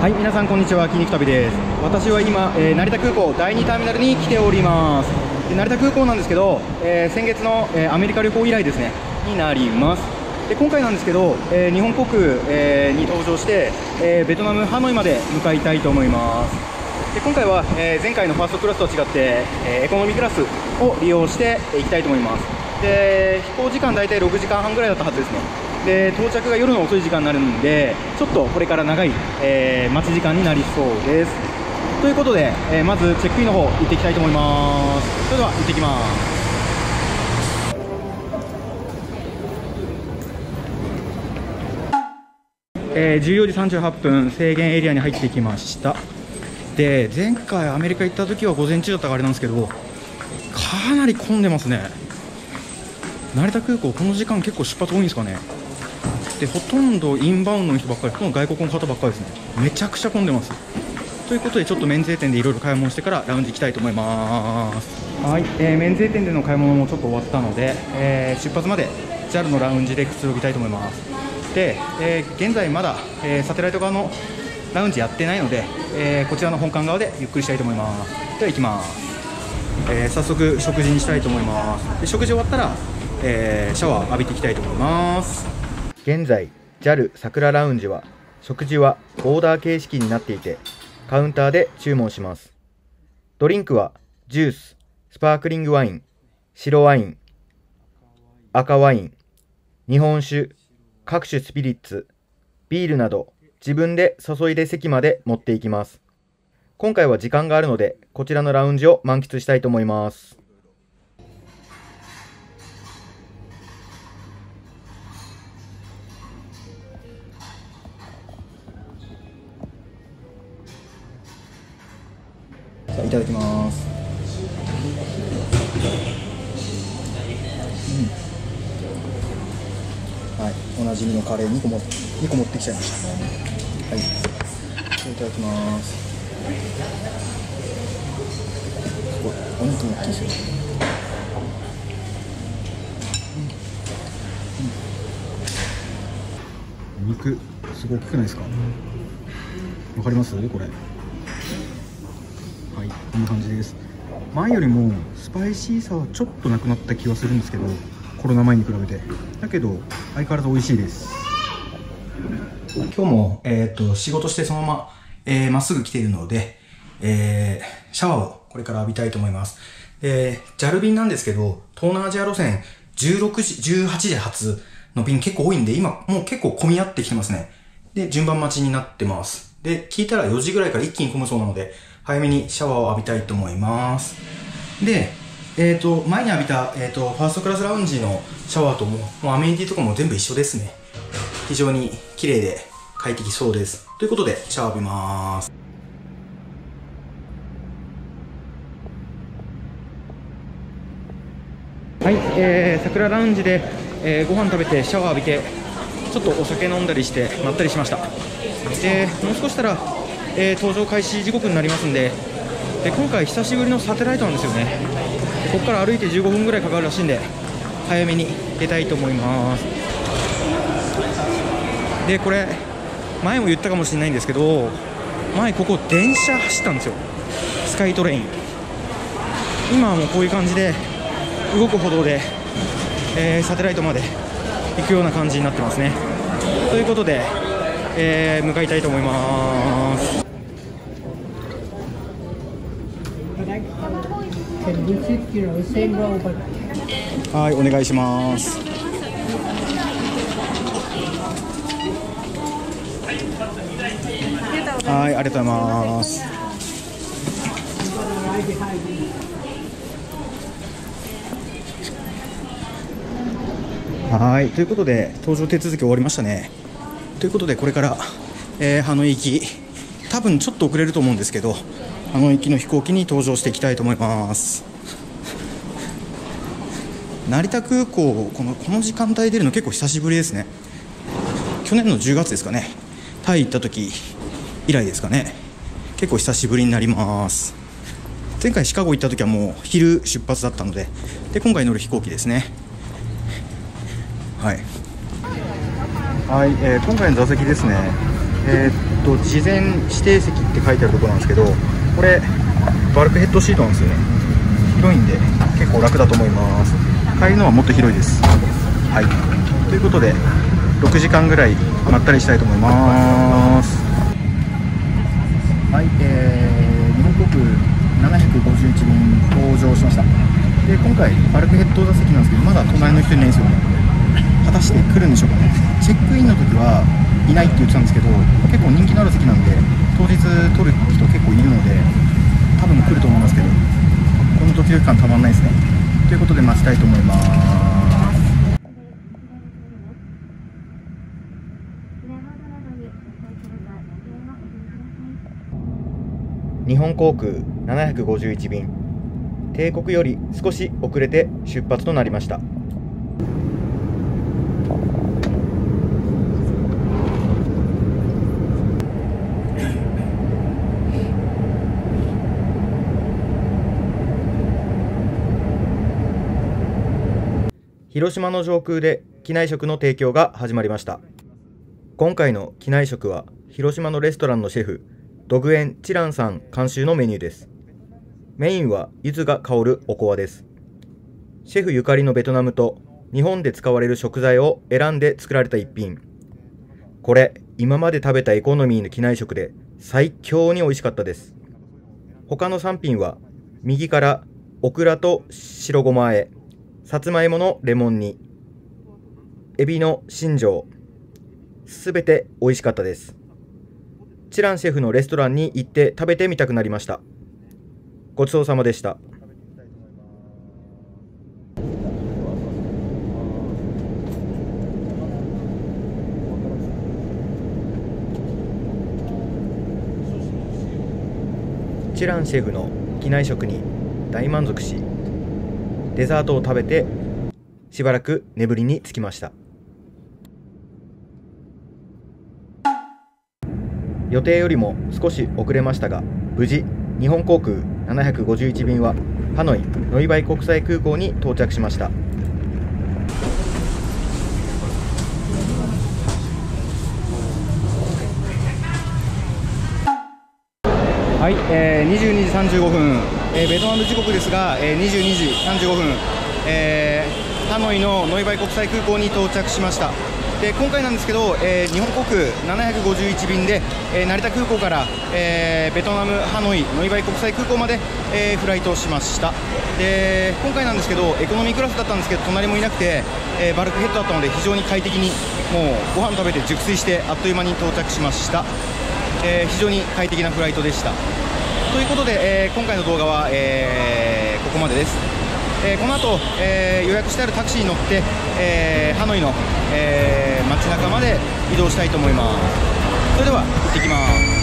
はい皆さんこんにちは筋肉旅です。私は今、えー、成田空港第2ターミナルに来ております。成田空港なんですけど、えー、先月の、えー、アメリカ旅行以来ですねになります。で今回なんですけど、えー、日本航空、え、に搭乗して、え、ベトナムハノイまで向かいたいと思います。で今回は、え、前回のファーストクラスと違って、え、エコノミークラスを利用していきたいと思います。で飛行時間大体6時間半ぐらいだったはずですね。で到着が夜の遅い時間になるんでちょっとこれから長い、えー、待ち時間になりそうです。ということで、えー、まずチェックインの方行っていきたいと思います。それでは行ってきます。えー、14時38分制限エリアに入ってきました。で前回アメリカ行った時は午前中だったからあれなんですけどかなり混んでますね。成田空港この時間結構出発多いんですかね。でほとんどインバウンドの人ばっかり、ほとんど外国の方ばっかりですね、めちゃくちゃ混んでます。ということで、ちょっと免税店でいろいろ買い物してからラウンジ行きたいと思います。はい、えー、免税店での買い物もちょっと終わったので、えー、出発まで JAL のラウンジでくつろぎたいと思います。で、えー、現在まだ、え、サテライト側のラウンジやってないので、え、こちらの本館側でゆっくりしたいと思います。では行きます。え、早速食事にしたいと思います。で食事終わったら、え、シャワー浴びていきたいと思います。現在 JAL 桜ラウンジは食事はオーダー形式になっていてカウンターで注文します。ドリンクはジューススパークリングワイン白ワイン赤ワイン日本酒各種スピリッツビールなど自分で注いで席まで持っていきます。今回は時間があるのでこちらのラウンジを満喫したいと思います。いただきます、うん、はい。おなじみのカレー2個も2個持ってきちゃいました。はい。いただきます。すごい。お肉も大きいですよ。肉すごい大きくないですか？わかります？これ。はいこんな感じです前よりもスパイシーさはちょっとなくなった気はするんですけどコロナ前に比べてだけど相変わらず美味しいです今日も、えーと、仕事してそのまま、え、まっすぐ来ているので、えー、シャワーをこれから浴びたいと思います。えー、JAL 便なんですけど、東南アジア路線16時、18時発の便結構多いんで、今もう結構混み合ってきてますね。で、順番待ちになってます。で、聞いたら4時ぐらいから一気に混むそうなので、早めにシャワーを浴びたいと思います。で、えっ、ー、と、前に浴びた、えっ、ー、と、ファーストクラスラウンジのシャワーとも、もうアメニティとかも全部一緒ですね。非常に綺麗で快適そうです。ということで、シャワー浴びます。はい、えー、桜ラウンジで、えー、ご飯食べてシャワー浴びてちょっとお酒飲んだりしてまったりしましたでもう少したらえー、登場開始時刻になりますんでで今回久しぶりのサテライトなんですよね。ここから歩いて15分ぐらいかかるらしいんで早めに出たいと思います。でこれ前も言ったかもしれないんですけど前ここ電車走ったんですよ。スカイトレイン。今はもうこういう感じで動く歩道で、えー、サテライトまで行くような感じになってますね。ということで、えー、向かいたいと思います。はい、お願いします。はい、ありがとうございます。はい、ということで、搭乗手続き終わりましたね。ということで、これから、えー、ハノイ行き、多分ちょっと遅れると思うんですけど、あの行きの飛行機に搭乗していきたいと思います。成田空港このこの時間帯出るの結構久しぶりですね。去年の10月ですかね。タイ行った時以来ですかね。結構久しぶりになります。前回シカゴ行った時はもう昼出発だったのでで今回乗る飛行機ですね。はい、はいえー、今回の座席ですね。えー、っと事前指定席って書いてあるところなんですけどこれバルクヘッドシートなんですよね。広いんで結構楽だと思います。帰りのはもっと広いです。はい。ということで6時間ぐらいまったりしたいと思います。はい、えー、日本航空751便搭乗しました。で今回バルクヘッド座席なんですけどまだ隣の人いないんですよね。果たして来るんでしょうかね。チェックインの時はいないって言ってたんですけど結構人気のある席なんで当日取る人結構いるので多分来ると思いますけどこのドキドキ感たまんないですね。ということで待ちたいと思います。日本航空751便。帝国より少し遅れて出発となりました。広島の上空で機内食の提供が始まりました。今回の機内食は広島のレストランのシェフドグエン・チランさん監修のメニューです。メインは柚子が香るおこわです。シェフゆかりのベトナムと日本で使われる食材を選んで作られた一品。これ今まで食べたエコノミーの機内食で最強に美味しかったです。他の3品は右からオクラと白ごま和えさつまいものレモン煮、エビの新庄、すべて美味しかったです。チランシェフのレストランに行って食べてみたくなりました。ごちそうさまでした。チランシェフの機内食に大満足しデザートを食べてしばらく眠りにつきました。予定よりも少し遅れましたが無事日本航空751便はハノイノイバイ国際空港に到着しました。はい、えー、22時35分えー、ベトナム時刻ですが、えー、22時35分、えー、ハノイのノイバイ国際空港に到着しました。で今回なんですけど、えー、日本航空751便で、えー、成田空港から、えー、ベトナムハノイノイバイ国際空港まで、えー、フライトしました。で今回なんですけどエコノミークラスだったんですけど隣もいなくて、えー、バルクヘッドだったので非常に快適にもうご飯食べて熟睡してあっという間に到着しました、えー、非常に快適なフライトでした。ということで、えー、今回の動画は、えー、ここまでです、えー、この後、え予約してあるタクシーに乗って、えハノイの、え街中まで移動したいと思います。それでは行ってきます。